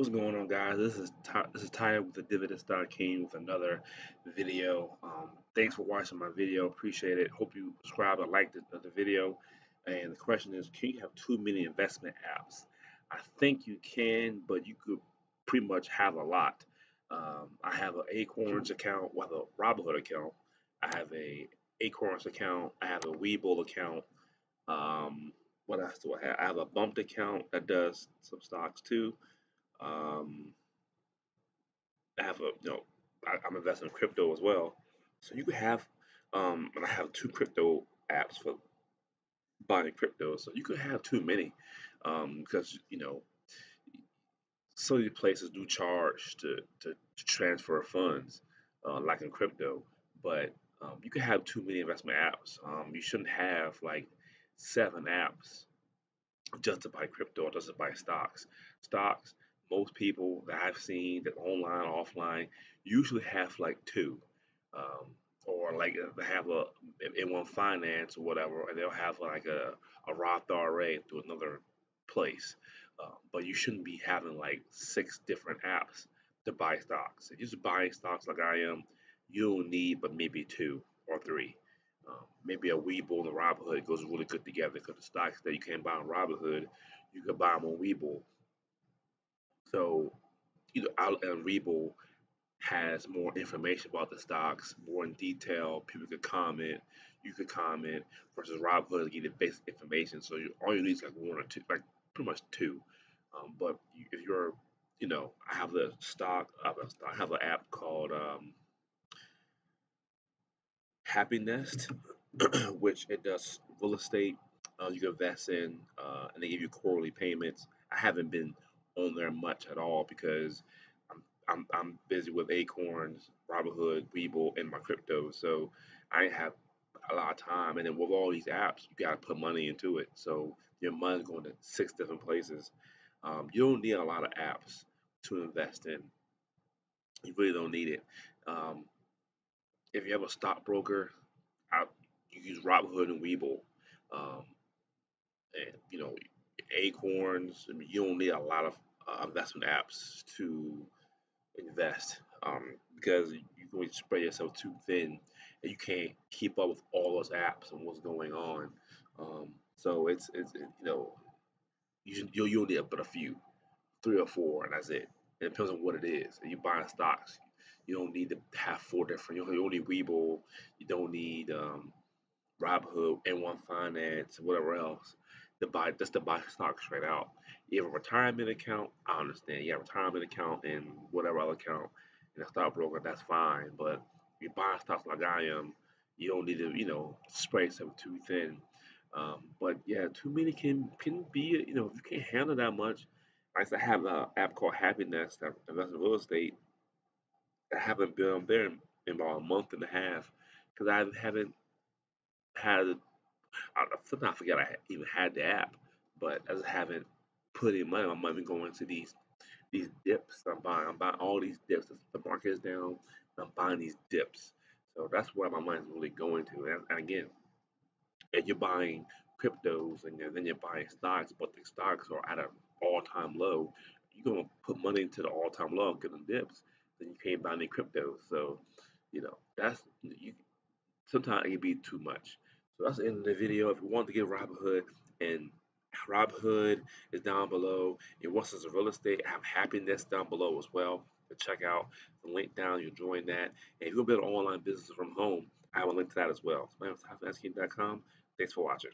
What's going on, guys? This is Ty, this is Ty with the Dividend Stock King with another video. Um, thanks for watching my video. Appreciate it. Hope you subscribe and like the, the video. And the question is, can you have too many investment apps? I think you can, but you could pretty much have a lot. Um, I have an Acorns account, well, a Robinhood account. I have a Acorns account. I have a Webull account. Um, what else do I have? I have a Bumped account that does some stocks too. Um, I have a, you know, I, am investing in crypto as well. So you could have, um, and I have two crypto apps for buying crypto. So you could have too many, um, because you know, some of these places do charge to to, to transfer funds, uh, like in crypto. But um, you could have too many investment apps. Um, you shouldn't have like seven apps just to buy crypto or just to buy stocks. Stocks most people that I've seen that online, offline, usually have like two, um, or like uh, they have a M1 Finance or whatever, and they'll have like a, a Roth IRA through another place. Uh, but you shouldn't be having like six different apps to buy stocks. If you're just buying stocks like I am, you'll need but maybe two or three. Um, maybe a Webull and a Robinhood goes really good together because the stocks that you can't buy on Robinhood, you can buy them on Webull so either Outlet and Webull has more information about the stocks, more in detail. People could comment, you could comment, versus Robinhood to get the basic information. So you, all you need is like one or two, like pretty much two. Um, but if you're, you know, I have the stock, I have, a, I have an app called um, Happy Nest, which it does real estate. Uh, you can invest in, uh, and they give you quarterly payments. I haven't been on there much at all because I'm I'm, I'm busy with Acorns, Robinhood, Webull, and my crypto. So I have a lot of time. And then with all these apps, you got to put money into it. So your money's going to six different places. Um, you don't need a lot of apps to invest in. You really don't need it. Um, if you have a stockbroker, you use Robinhood and Webull. Um, and you know, Acorns. I mean, you don't need a lot of uh, investment apps to invest um, because you're going to spread yourself too thin and you can't keep up with all those apps and what's going on. Um, so it's it's it, you know you you'll, you'll need but a few, three or four, and that's it. It depends on what it is. If you're buying stocks, you don't need to have four different. You don't need. You don't need um, Robinhood, M1 Finance, whatever else buy just to buy stock straight out. You have a retirement account, I understand. You have a retirement account and whatever other account and a stockbroker, that's fine. But if you buy stocks like I am, you don't need to, you know, spray yourself too thin. Um, but yeah, too many can can be, you know, if you can't handle that much. I used to have an app called Happy Nest that invests in real estate. I haven't been on there in, in about a month and a half because I haven't had I, I forget I even had the app, but I just haven't put in money. I'm even going to these these dips. I'm buying. I'm buying all these dips. The market is down. I'm buying these dips. So that's where my mind's really going to. And, and again, if you're buying cryptos and then you're buying stocks, but the stocks are at an all-time low, you're gonna put money into the all-time low get them dips. Then you can't buy any cryptos. So, you know, that's you. Sometimes it can be too much. So that's the end of the video. If you want to get Robinhood and Robinhood is down below. It wants us a real estate. I have Happy Nest down below as well. To check out the link down. You'll join that. And if you build an online business from home, I have a link to that as well. So, Thanks for watching.